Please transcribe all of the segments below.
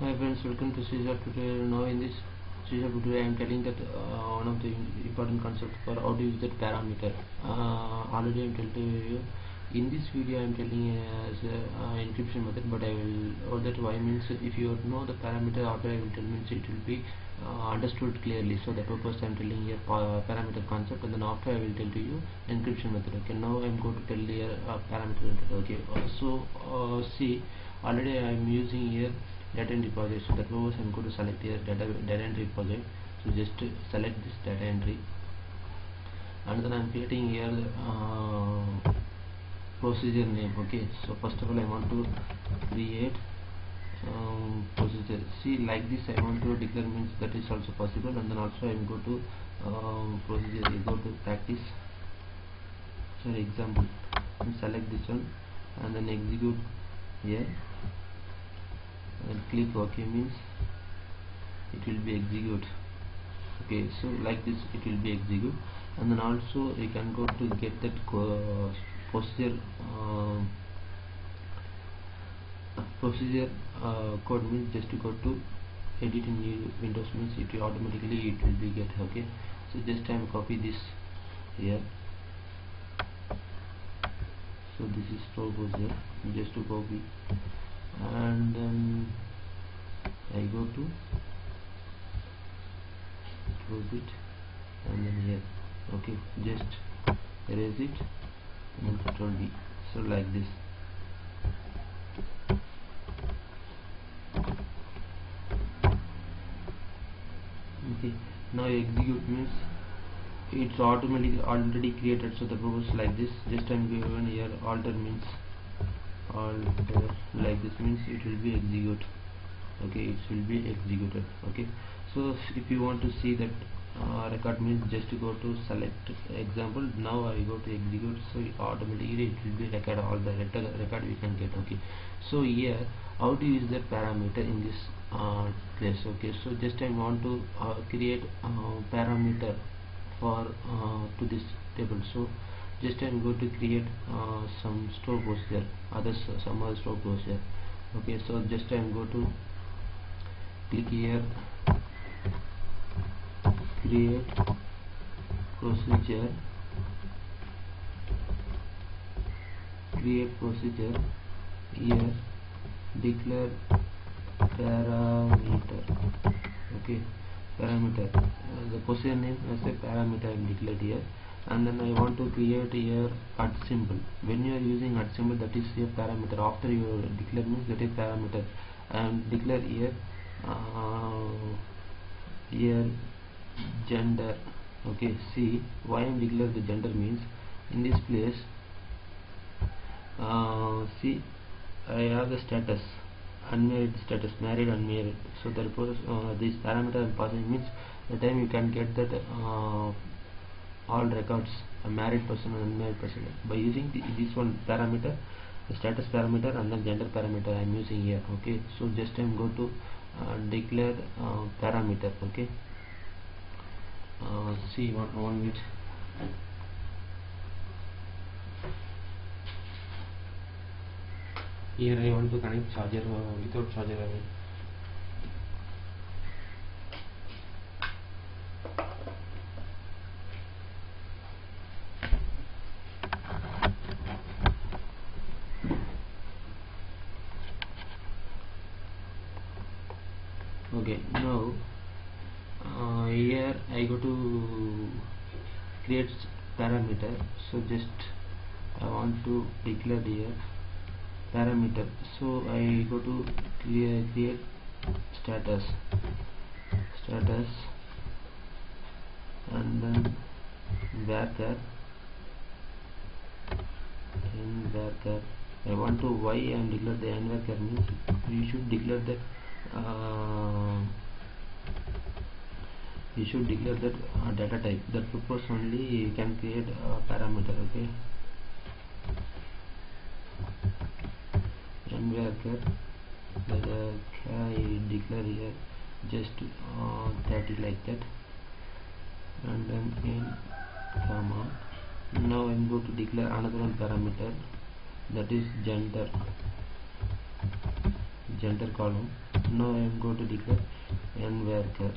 Hi friends, welcome to C tutorial. Now in this C tutorial I am telling that uh, one of the important concepts for how to use that parameter. Uh, already I am telling you. In this video I am telling as uh, encryption method, but I will all that why means if you know the parameter after I will tell means it will be uh, understood clearly. So the purpose I am telling here pa parameter concept, and then after I will tell to you encryption method. Okay, now I am going to tell here uh, parameter method. Okay, uh, so see already I am using here data entry project. So that purpose I'm going to select here data, data entry project. So just select this data entry. And then I'm creating here uh, procedure name. Okay. So first of all I want to create um, procedure. See like this I want to declare means that is also possible. And then also I am go to um, procedure. I go to practice. Sorry example. And select this one. And then execute here and click ok means it will be execute okay so like this it will be execute and then also you can go to get that procedure uh, procedure uh, code means just to go to edit in new windows means it will automatically it will be get okay? So this time copy this here. So this is procedure just to copy and then I go to close it. And then here. Okay just erase it. And control D so like this. Okay now execute means it's automatically already created. So the purpose like this. Just I'm given here alter means alter like this means it will be execute okay it will be executed. Okay so if you want to see that uh, record means just go to select. Example now I go to execute so automatically it will be record all the record we can get. Okay so here how to use the parameter in this uh, place okay so just I want to uh, create parameter for to this table. So just I'm going to create uh, some store procedure other some other store procedure okay so just I'm going to click here. Create procedure. Create procedure. Here declare parameter. Okay parameter. Uh, the procedure name as a parameter I am declared here and then I want to create here at symbol. When you are using at symbol that is a parameter. After you declare means that is parameter. And declare here uh, here gender. Okay see why I'm declare the gender means in this place uh, see I have the status unmarried status married unmarried. So therefore uh, this parameter I'm passing means the time you can get that uh, all records a married person and unmarried person. By using the, this one parameter the status parameter and then gender parameter I am using here okay? So just I'm go to uh, declare uh, parameter okay? Uh, see one, one minute. Here I want to connect charger uh, without charger I okay now uh, here I go to create parameter. So just I want to declare here parameter. So I go to clear, create status. Status. And then varchar in varchar I want to y and declare the varchar means you should declare the uh, you should declare that uh, data type that purpose only you can create a parameter okay? And varchar that uh, I declare here just uh, 30 like that. And then in comma now I'm going to declare another one parameter that is gender. Gender column. Now I am going to declare n varchar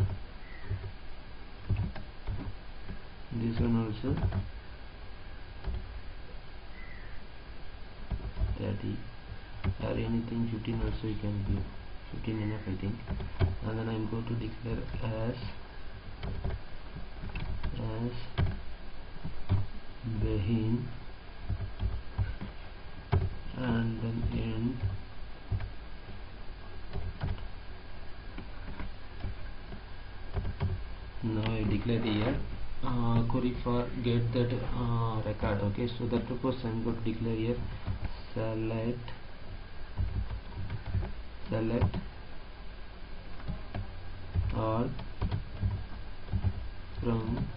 this one also 30 or anything 15 also you can give. 15 enough I think. And then I'm going to declare as as Begin. And then end now I declare here uh, query for get that uh, record okay? So that purpose I'm going to declare here select select all from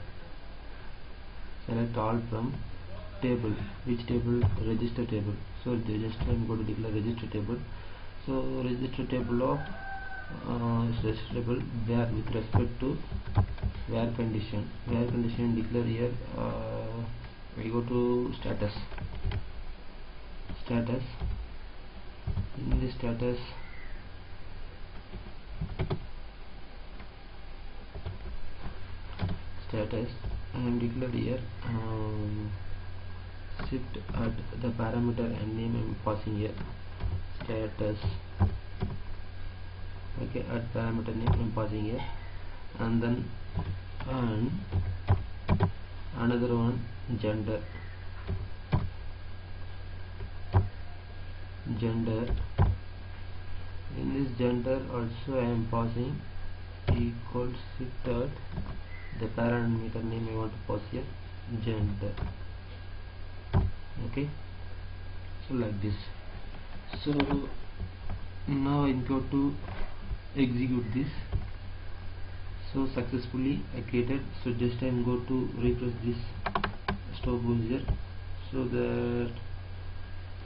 select all from table which table? Register table. So register I'm going to declare register table. So register table of uh, table where with respect to where condition. Where condition declare here uh, we go to status. Status. In the status status and am declared here um, shift at the parameter and name I am passing here. Status okay at parameter name I am passing here. And then and another one gender. Gender. In this gender also I am passing equals shift at the parameter name I want to pass here. Gender. Okay? So like this. So now I go to execute this. So successfully I created. So just I am go to refresh this stop here so the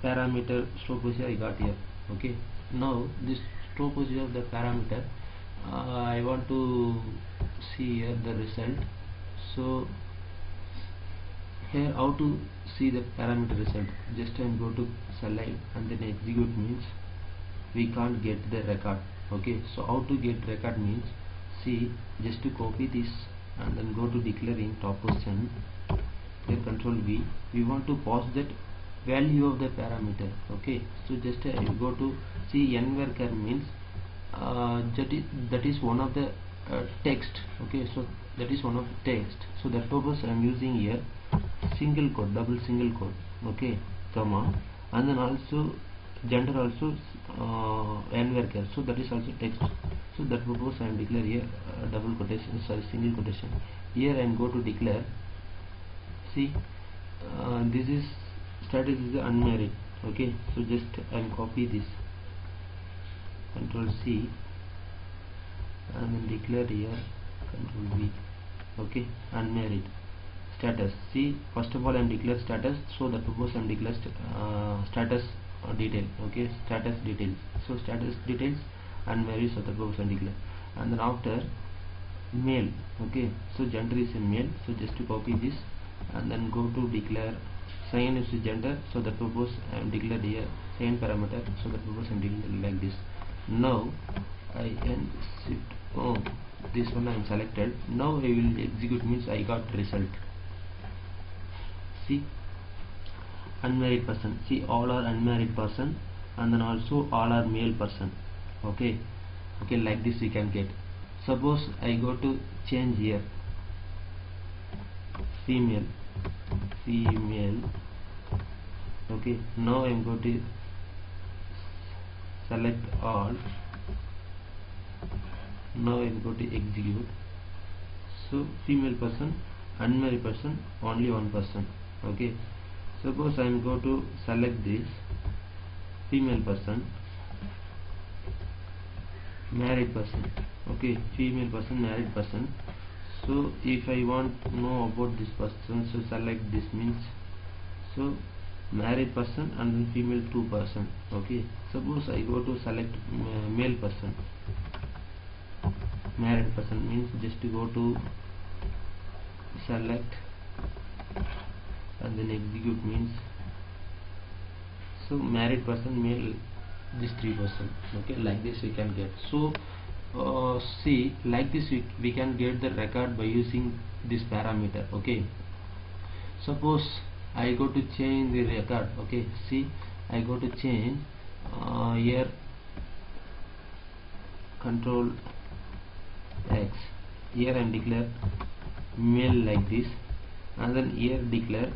parameter stop I got here. Okay. Now this stop of the parameter uh, I want to see here the result. So here how to see the parameter result? Just I am go to select and then execute means we can't get the record okay so how to get record means see just to copy this and then go to declaring top position then control V. We want to pass that value of the parameter okay? So just uh, go to see n varchar means uh, that is that is one of the uh, text okay? So that is one of the text. So that purpose I am using here single quote double single quote okay? Comma. And then also gender also uh, n varchar so that is also text. So that purpose I am declare here uh, double quotation sorry single quotation. Here I am go to declare. See uh, this is status is unmarried. Okay so just I am copy this. Control C. And then declare here control V. Okay unmarried. Status. See first of all I am declare status. So the purpose I am declare st uh, status detail okay? Status details. So status details and so the purpose am declare and then after male okay? So gender is a male. So just to copy this. And then go to declare. Sign is gender. So the purpose I am um, declared here. Sign parameter. So the purpose I am declared like this. Now I can shift oh this one. I am selected. Now I will execute means I got result. See unmarried person. See all are unmarried person and then also all are male person. Okay? Okay like this we can get. Suppose I go to change here. Female. Female. Okay now I am going to select all. Now I am going to execute. So female person unmarried person only one person. Okay suppose I am going to select this female person married person okay female person married person. So if I want to know about this person so select this means so married person and female two person okay. Suppose I go to select uh, male person married person means just to go to select and then execute means so married person male this three person okay like this we can get. So uh, see like this we, we can get the record by using this parameter okay. Suppose I go to change the record okay see I go to change uh, here control X here I declare male like this and then here declare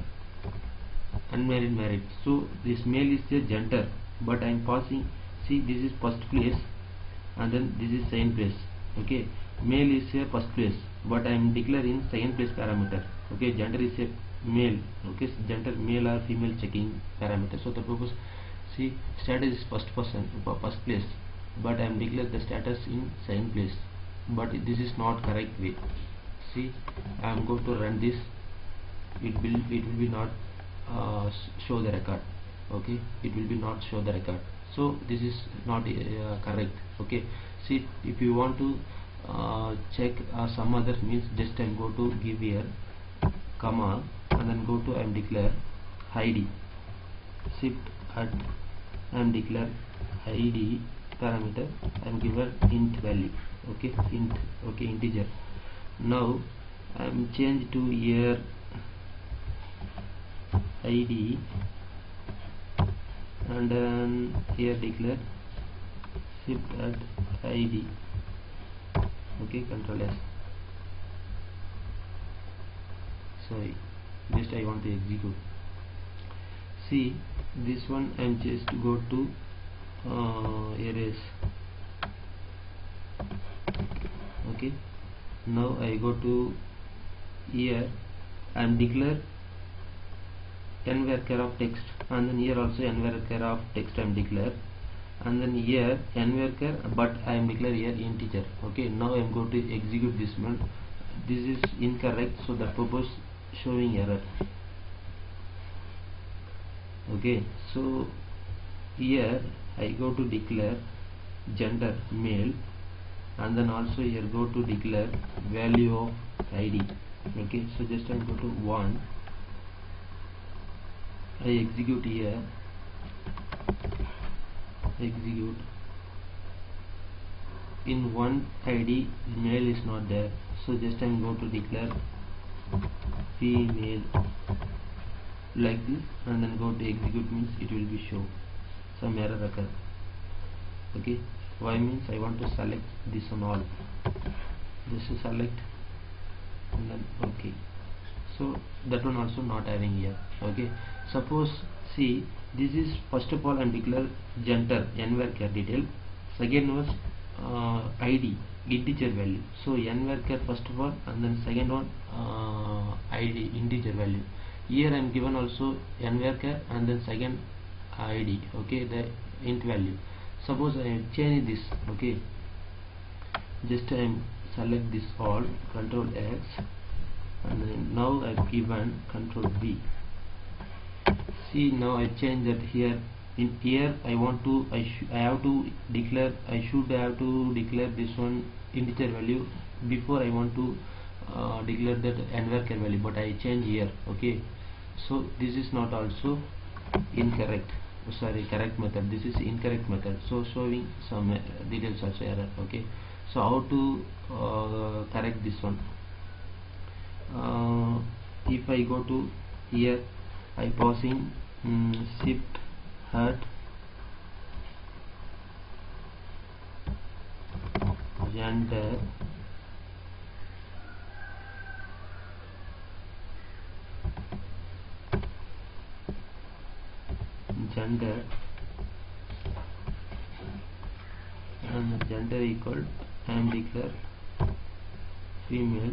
unmarried married so this male is the gender but I am passing see this is first place and then this is second place okay? Male is a first place but I am declaring second place parameter okay? Gender is a male okay? Gender male or female checking parameter. So the purpose see status is first person first place but I am declare the status in second place but this is not correct way. See I am going to run this. It will it will be not uh, show the record okay? It will be not show the record. So this is not uh, correct okay? See if you want to uh, check uh, some other means just and go to give here comma and then go to I'm declare id shift at I'm declare id parameter I'm given int value okay? Int okay integer. Now I'm change to here id and then here declare shift at id okay control s. Sorry just I want to execute. See this one I'm just go to uh, erase. Okay. Now I go to here and declare n varchar of text and then here also n varchar of text I am declare. And then here n varchar but I am declare here integer. Okay now I am going to execute this one. This is incorrect so the purpose showing error. Okay so here I go to declare gender male and then also here go to declare value of id okay so just I go to 1 I execute here. Execute. In one id male is not there. So just I am go to declare female. Like this and then go to execute means it will be show. Some error occur. Okay? Why means I want to select this one all. Just to select and then okay so that one also not having here. Okay. Suppose see this is first of all and declare gender n varchar detail. Second was uh, id integer value. So n varchar first of all and then second one uh, id integer value. Here I am given also n varchar and then second id okay the int value. Suppose I change this okay. Just I am select this all control X and then now I've given control B. See now I change that here. In here I want to I, I have to declare I should have to declare this one integer value before I want to uh, declare that varchar value but I change here okay? So this is not also incorrect. Sorry correct method. This is incorrect method. So showing some uh, details also error okay? So how to uh, correct this one uh, if I go to here I passing um, shift hat. Gender gender. And gender equal and declare female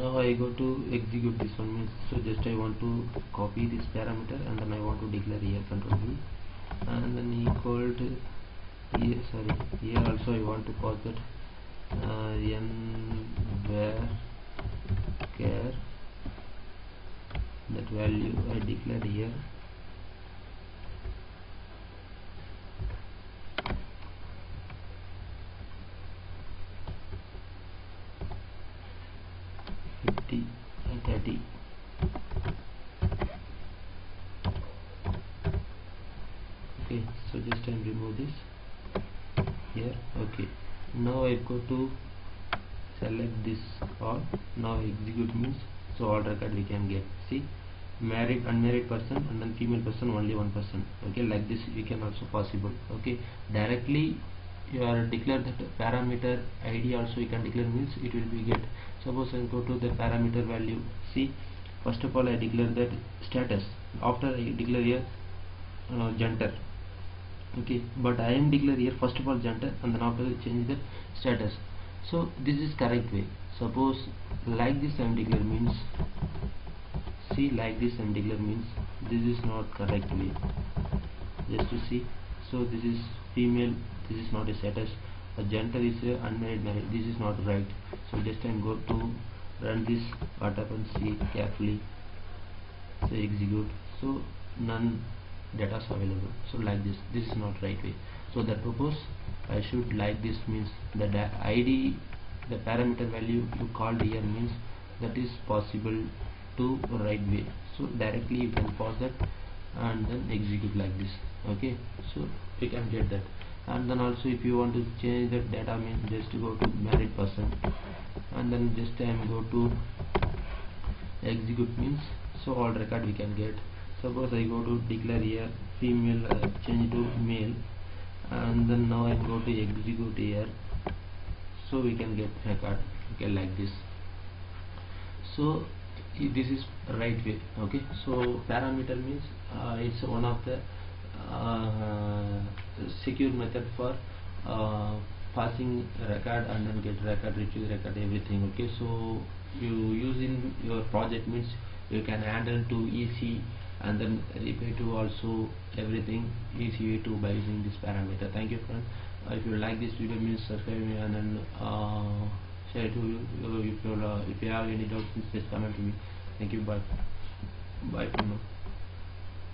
now I go to execute this one so just I want to copy this parameter and then I want to declare here control V. And then equal to here sorry here also I want to call that uh, n where care that value I declare here okay so just I remove this. Here okay. Now I go to select this all. Now execute means so all record we can get. See married unmarried person and then female person only one person. Okay like this we can also possible. Okay directly you are declare that parameter id also you can declare means it will be get. Suppose I go to the parameter value. See first of all I declare that status. After I declare here uh, gender okay but I am declare here first of all gender and then after change the status. So this is correct way. Suppose like this I am declare means see like this I am declare means this is not correct way. Just to see. So this is female this is not a status. A gender is a unmarried married this is not right. So just time go to run this what happens see carefully. So execute. So none data is available. So like this this is not right way. So the purpose I should like this means the ID the parameter value you called here means that is possible to right way. So directly you can pause that and then execute like this. Okay? So you can get that. And then also if you want to change the data means just go to married person. And then this time go to execute means. So all record we can get suppose I go to declare here female uh, change to male and then now I go to execute here. So we can get record okay like this. So this is right way okay? So parameter means uh, it's one of the uh, secure method for uh, passing record and then get record retrieve record everything okay? So you use in your project means you can handle to easy and then repair to also everything easy way to by using this parameter. Thank you friend. Uh, if you like this video means subscribe me and then uh, share it to you if you uh, if you have any doubts please comment to me. Thank you. Bye. Bye for now